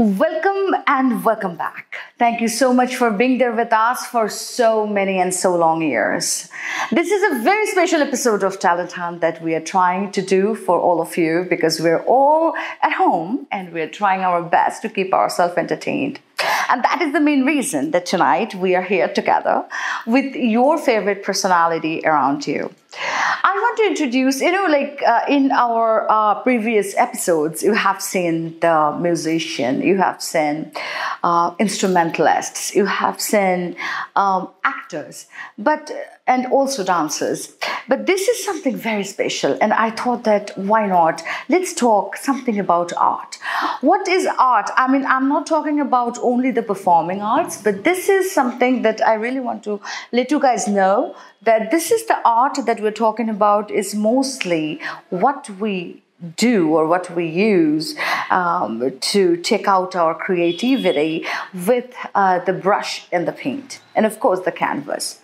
Welcome and welcome back. Thank you so much for being there with us for so many and so long years. This is a very special episode of Talent Hunt that we are trying to do for all of you because we're all at home and we're trying our best to keep ourselves entertained. And that is the main reason that tonight we are here together with your favorite personality around you. I want to introduce, you know, like uh, in our uh, previous episodes, you have seen the musician, you have seen uh, instrumentalists, you have seen um, actors, but uh, and also dancers. But this is something very special, and I thought that why not? Let's talk something about art. What is art? I mean, I'm not talking about only the performing arts, but this is something that I really want to let you guys know that this is the art that we're talking about is mostly what we do or what we use um, to take out our creativity with uh, the brush and the paint, and of course the canvas.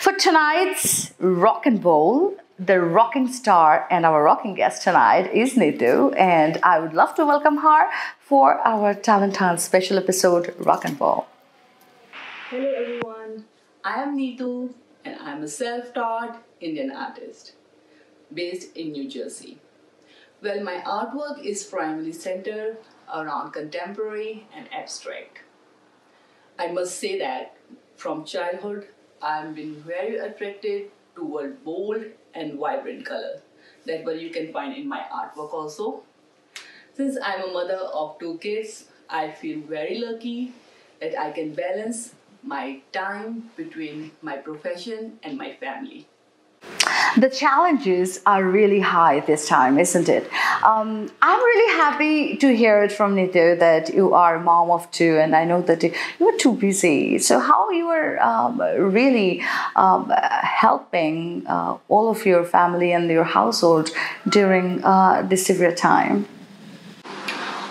For tonight's rock and roll, the rocking star and our rocking guest tonight is Nitu, and I would love to welcome her for our Talent Hunt special episode, Rock and Roll. Hello everyone, I am Nitu, and I'm a self taught Indian artist based in New Jersey. Well, my artwork is primarily centered around contemporary and abstract. I must say that from childhood, I've been very attracted toward bold and vibrant color. That what you can find in my artwork also. Since I'm a mother of two kids, I feel very lucky that I can balance my time between my profession and my family. The challenges are really high this time, isn't it? Um, I'm really happy to hear it from Neetu that you are a mom of two, and I know that you are too busy. So, how you are um, really um, helping uh, all of your family and your household during uh, this severe time?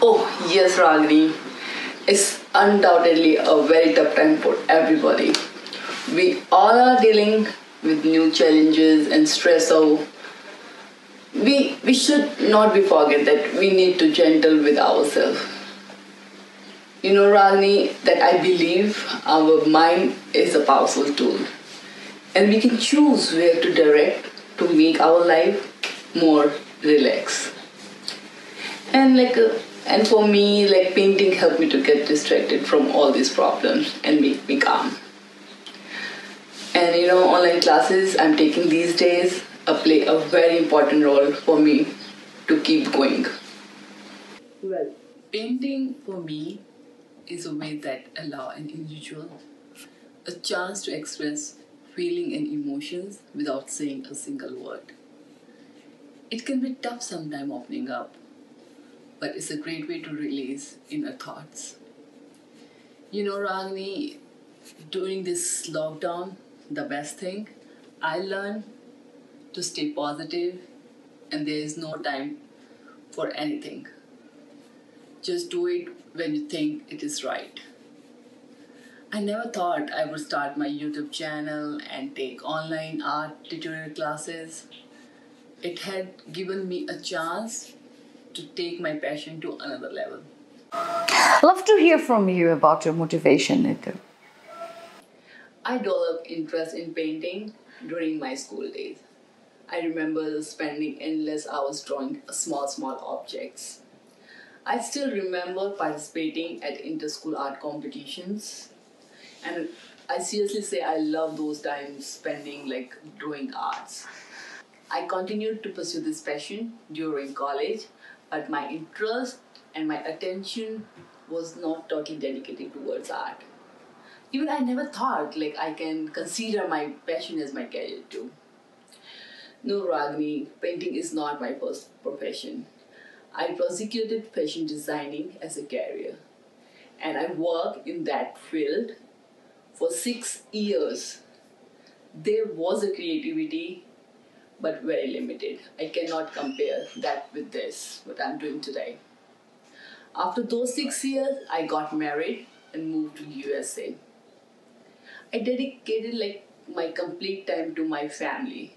Oh, yes, Ragini. It's undoubtedly a very tough time for everybody. We all are dealing with new challenges and stress. So we we should not be forget that we need to gentle with ourselves. You know rani that i believe our mind is a powerful tool. And we can choose where to direct to make our life more relaxed. And like uh, and for me like painting helped me to get distracted from all these problems and make me calm and you know, online classes I'm taking these days uh, play a very important role for me to keep going. Well, painting for me is a way that allow an individual a chance to express feeling and emotions without saying a single word. It can be tough sometimes opening up, but it's a great way to release inner thoughts. You know, Ragini, during this lockdown, the best thing. I learned to stay positive and there is no time for anything. Just do it when you think it is right. I never thought I would start my YouTube channel and take online art tutorial classes. It had given me a chance to take my passion to another level. Love to hear from you about your motivation, Neetu. I developed interest in painting during my school days. I remember spending endless hours drawing small, small objects. I still remember participating at inter-school art competitions. And I seriously say I love those times spending like drawing arts. I continued to pursue this passion during college, but my interest and my attention was not totally dedicated towards art even I never thought like I can consider my passion as my career too. No, Ragini, painting is not my first profession. I prosecuted fashion designing as a career, and I worked in that field for six years. There was a creativity, but very limited. I cannot compare that with this, what I'm doing today. After those six years, I got married and moved to USA. I dedicated like my complete time to my family.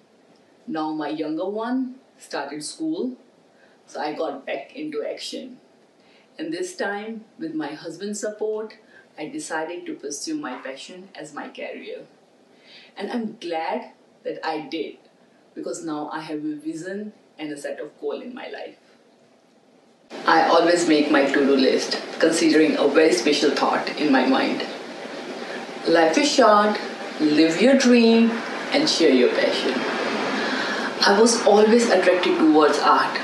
Now my younger one started school, so I got back into action. And this time, with my husband's support, I decided to pursue my passion as my career. And I'm glad that I did because now I have a vision and a set of goals in my life. I always make my to do list considering a very special thought in my mind. Life is short, live your dream, and share your passion. I was always attracted towards art.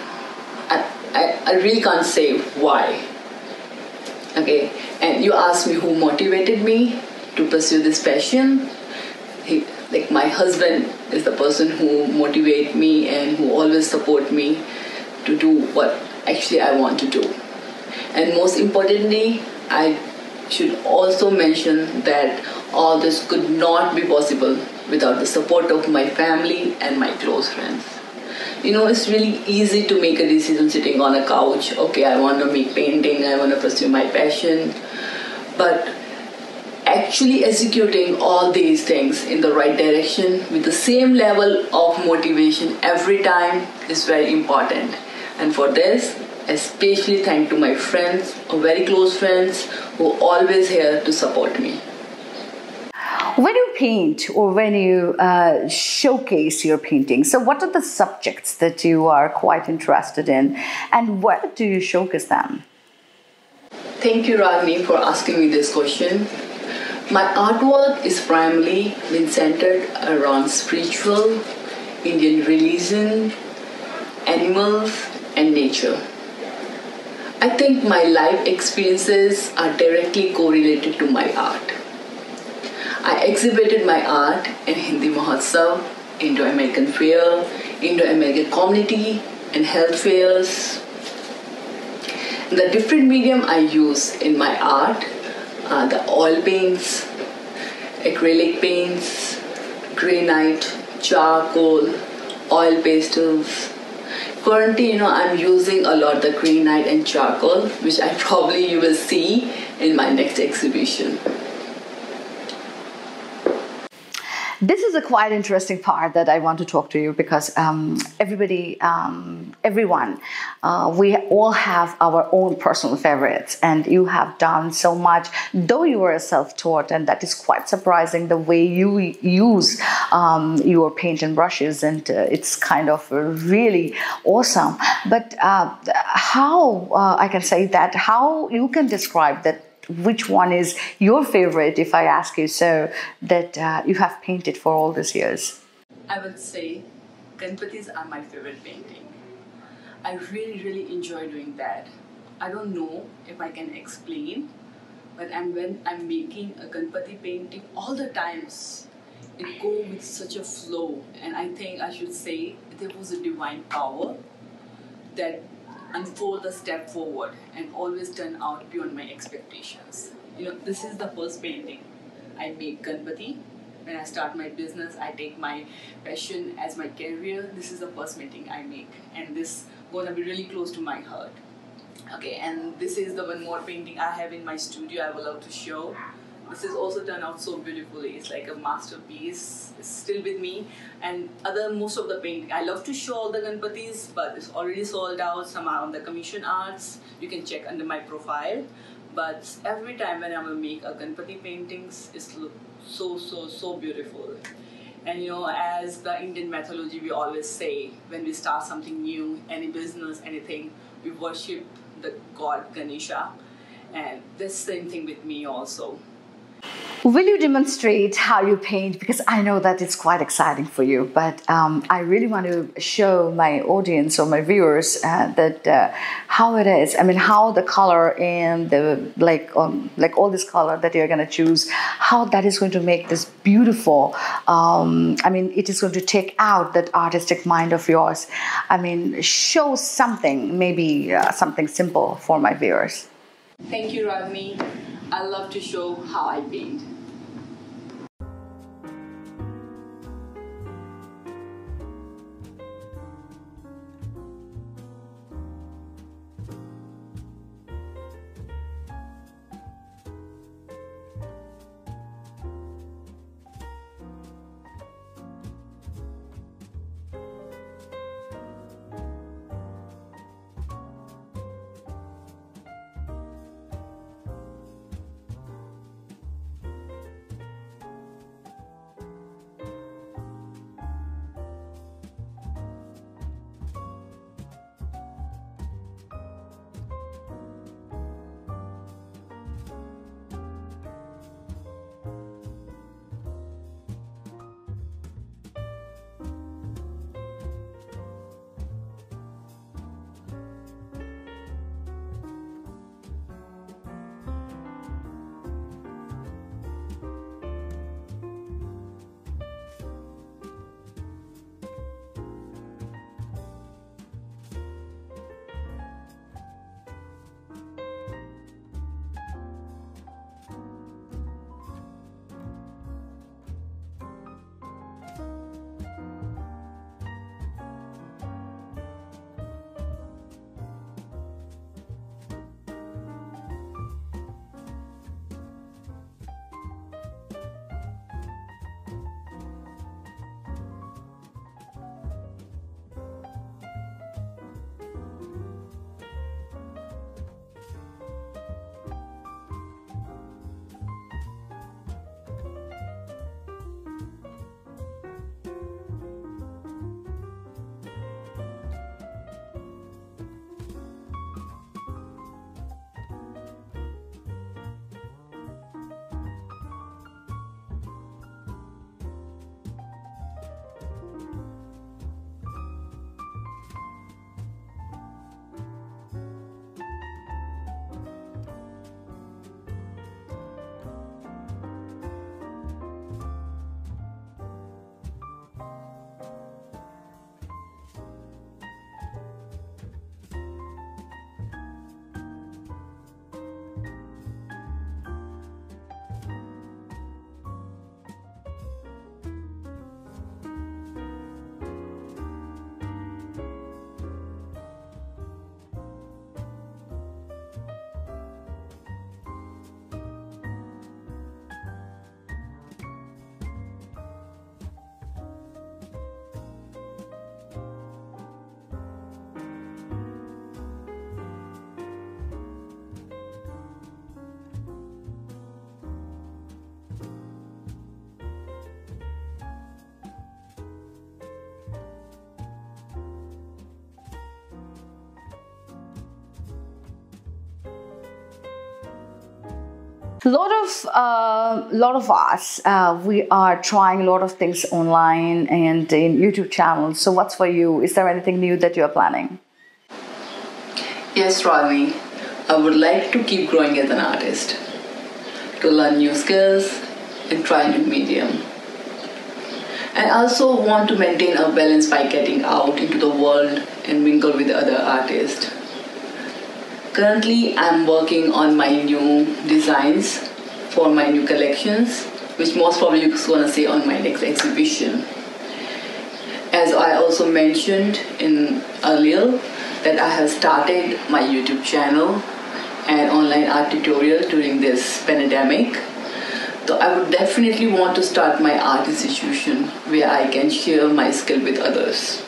I, I, I really can't say why. Okay, and you asked me who motivated me to pursue this passion. He, like my husband is the person who motivate me and who always support me to do what actually I want to do. And most importantly, I should also mention that all this could not be possible without the support of my family and my close friends. You know, it's really easy to make a decision sitting on a couch. Okay, I want to make painting, I want to pursue my passion. But actually executing all these things in the right direction with the same level of motivation every time is very important. And for this, especially thank to my friends, or very close friends who are always here to support me. When you paint or when you uh, showcase your painting, so what are the subjects that you are quite interested in and where do you showcase them? Thank you, Ragini, for asking me this question. My artwork is primarily been centered around spiritual, Indian religion, animals, and nature. I think my life experiences are directly correlated to my art. I exhibited my art in Hindi Mahotsav, Indo-American Fair, Indo-American Community, and health fairs. The different medium I use in my art are the oil paints, acrylic paints, graphite, charcoal, oil pastels, currently you know i'm using a lot the graphite and charcoal which i probably you will see in my next exhibition this is a quite interesting part that I want to talk to you because um, everybody, um, everyone, uh, we all have our own personal favorites, and you have done so much, though you are self-taught, and that is quite surprising the way you use um, your paint and brushes, and uh, it's kind of really awesome. But uh, how uh, I can say that, how you can describe that which one is your favorite if I ask you so that uh, you have painted for all these years? I would say Ganpatis are my favorite painting. I really, really enjoy doing that. I don't know if I can explain, but I'm, when I'm making a Ganpati painting, all the times it go with such a flow, and I think I should say there was a divine power that unfold a step forward and always turn out beyond my expectations. You know, this is the first painting I make Ganpati. When I start my business, I take my passion as my career. This is the first painting I make, and this gonna be really close to my heart. Okay, and this is the one more painting I have in my studio. I would love to show this is also turned out so beautifully. It's like a masterpiece. It's still with me. And other most of the painting, I love to show all the Ganpatis, but it's already sold out. Some are on the commission arts. You can check under my profile. But every time when I will make a Ganpati paintings, it's look so so so beautiful. And you know, as the Indian mythology, we always say when we start something new, any business, anything, we worship the god Ganesha. And the same thing with me also. Will you demonstrate how you paint? Because I know that it's quite exciting for you, but um, I really want to show my audience or my viewers uh, that uh, how it is. I mean, how the color and the like, um, like all this color that you're going to choose, how that is going to make this beautiful. Um, I mean, it is going to take out that artistic mind of yours. I mean, show something, maybe uh, something simple for my viewers. Thank you, Ragini. I love to show how I paint. Lot of uh, lot of us, uh, we are trying a lot of things online and in YouTube channels. So, what's for you? Is there anything new that you are planning? Yes, Ragini. I would like to keep growing as an artist, to learn new skills and try new medium. And also want to maintain a balance by getting out into the world and mingle with other artists. Currently, I'm working on my new designs for my new collections, which most probably you're gonna see on my next exhibition. As I also mentioned in earlier, that I have started my YouTube channel and online art tutorial during this pandemic. So I would definitely want to start my art institution where I can share my skill with others.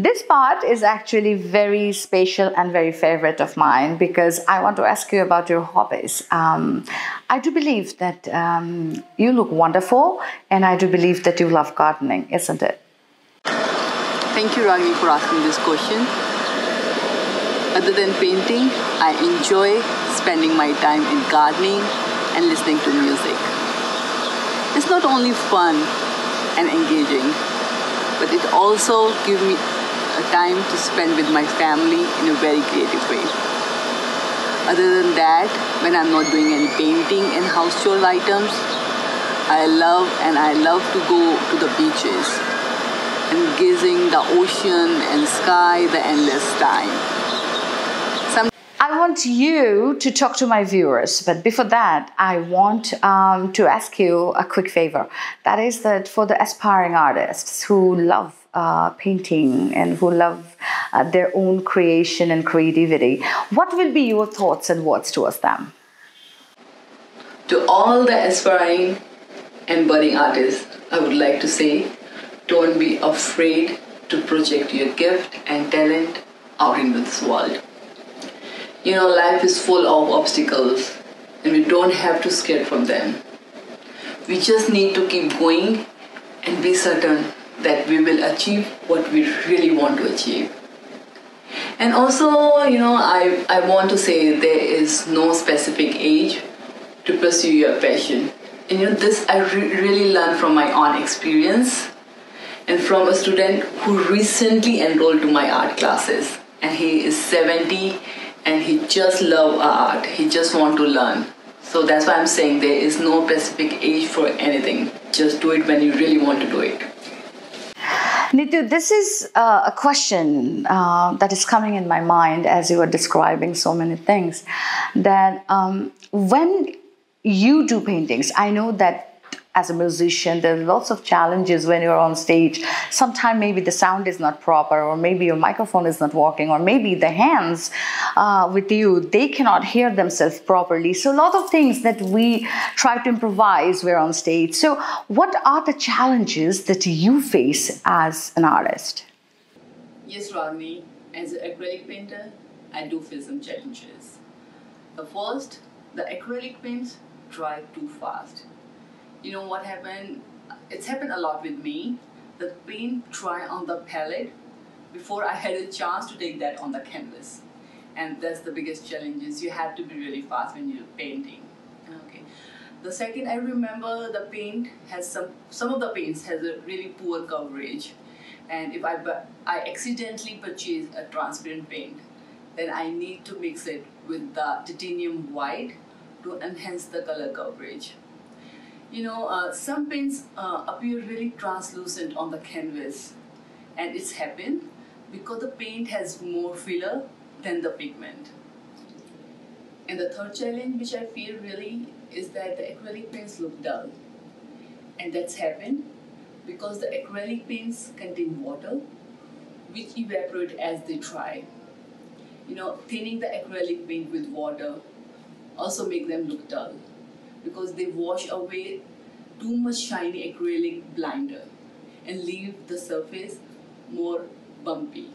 This part is actually very special and very favorite of mine because I want to ask you about your hobbies. Um, I do believe that um, you look wonderful, and I do believe that you love gardening, isn't it? Thank you, Ragini, for asking this question. Other than painting, I enjoy spending my time in gardening and listening to music. It's not only fun and engaging, but it also gives me a time to spend with my family in a very creative way. Other than that, when I'm not doing any painting and household items, I love and I love to go to the beaches and gazing the ocean and sky the endless time. I want you to talk to my viewers, but before that, I want um, to ask you a quick favor. That is that for the aspiring artists who love uh, painting and who love uh, their own creation and creativity, what will be your thoughts and words towards them? To all the aspiring and budding artists, I would like to say don't be afraid to project your gift and talent out into this world. You know, life is full of obstacles and we don't have to scare from them. We just need to keep going and be certain that we will achieve what we really want to achieve. And also, you know, I, I want to say there is no specific age to pursue your passion. And you know, this I re- really learned from my own experience and from a student who recently enrolled to my art classes. And he is 70 and he just love art. He just want to learn. So that's why I'm saying there is no specific age for anything. Just do it when you really want to do it. Nitu, this is uh, a question uh, that is coming in my mind as you are describing so many things. That um, when you do paintings, I know that as a musician, there are lots of challenges when you're on stage. Sometimes maybe the sound is not proper, or maybe your microphone is not working, or maybe the hands uh, with you they cannot hear themselves properly. So a lot of things that we try to improvise we're on stage. So what are the challenges that you face as an artist? Yes, Ragini. As an acrylic painter, I do face some challenges. The first, the acrylic paints dry too fast you know what happened? It's happened a lot with me. The paint dry on the palette before I had a chance to take that on the canvas. And that's the biggest challenge is you have to be really fast when you're painting. Okay. The second I remember the paint has some some of the paints has a really poor coverage. And if I I accidentally purchase a transparent paint, then I need to mix it with the titanium white to enhance the color coverage you know, uh, some paints uh, appear really translucent on the canvas, and it's happened because the paint has more filler than the pigment. And the third challenge, which I feel really, is that the acrylic paints look dull, and that's happened because the acrylic paints contain water, which evaporate as they dry. You know, thinning the acrylic paint with water also make them look dull because they wash away too much shiny acrylic binder and leave the surface more bumpy.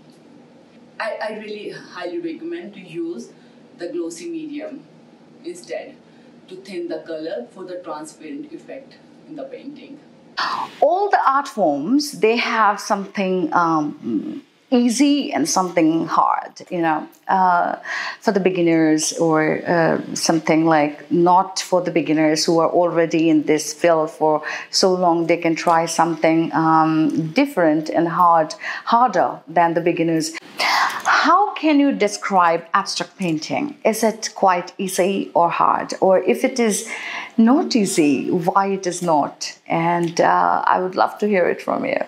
I, I really highly recommend to use the glossy medium instead to thin the color for the transparent effect in the painting. All the art forms, they have something um, easy and something hard, you know, uh, for the beginners or uh, something like not for the beginners who are already in this field for so long, they can try something um, different and hard, harder than the beginners. How can you describe abstract painting? Is it quite easy or hard? Or if it is not easy, why it is not? And uh, I would love to hear it from you.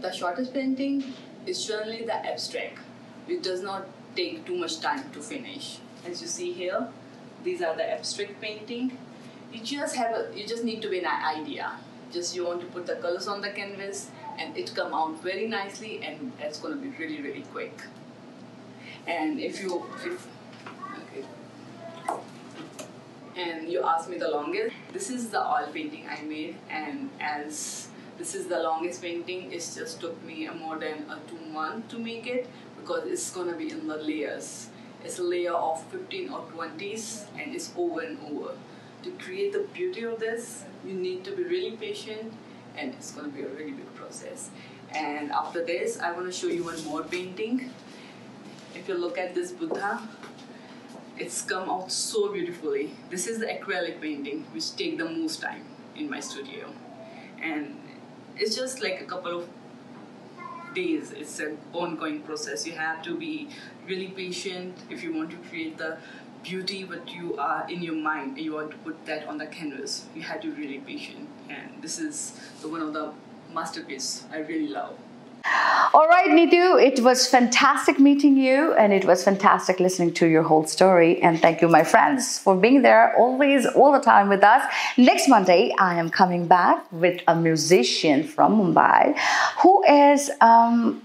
The shortest painting is generally the abstract, which does not take too much time to finish. As you see here, these are the abstract painting. You just have a, you just need to be an idea. Just you want to put the colors on the canvas and it come out very nicely and it's going to be really really quick. And if you if, okay. and you ask me the longest, this is the oil painting I made and as this is the longest painting. It just took me more than a two month to make it because it's gonna be in the layers. It's a layer of 15 or 20s and it's over and over. To create the beauty of this, you need to be really patient and it's gonna be a really big process. And after this, I wanna show you one more painting. If you look at this Buddha, it's come out so beautifully. This is the acrylic painting, which take the most time in my studio. And it's just like a couple of days. It's an ongoing process. You have to be really patient if you want to create the beauty what you are in your mind and you want to put that on the canvas. You have to be really patient. And this is the one of the masterpiece i really love all right, Neetu, it was fantastic meeting you and it was fantastic listening to your whole story. And thank you, my friends, for being there always, all the time with us. Next Monday, I am coming back with a musician from Mumbai who is um,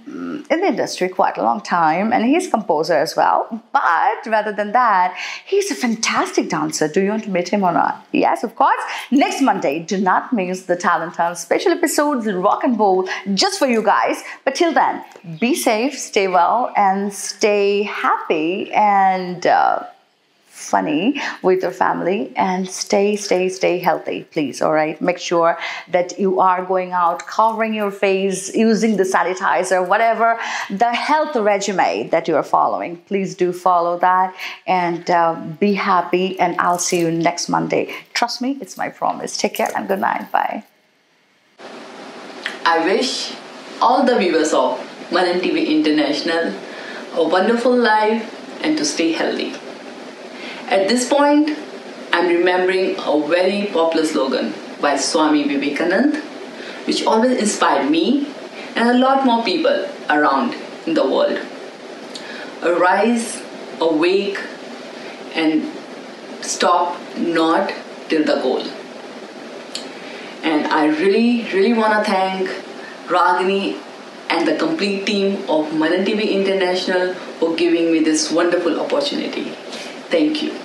in the industry quite a long time and he's composer as well. But rather than that, he's a fantastic dancer. Do you want to meet him or not? Yes, of course. Next Monday, do not miss the Talent Hunt special episodes, rock and roll, just for you guys. But till then, be safe, stay well, and stay happy and uh, funny with your family and stay stay stay healthy please all right? Make sure that you are going out covering your face using the sanitizer whatever the health regime that you are following. Please do follow that and uh, be happy and i'll see you next monday. Trust me it's my promise. Take care and good night. Bye. I wish all the viewers of Mana TV International a wonderful life and to stay healthy. At this point, I'm remembering a very popular slogan by Swami Vivekanand, which always inspired me and a lot more people around in the world. Arise, awake, and stop not till the goal. And I really, really want to thank Ragini and the complete team of Mana TV International for giving me this wonderful opportunity. Thank you.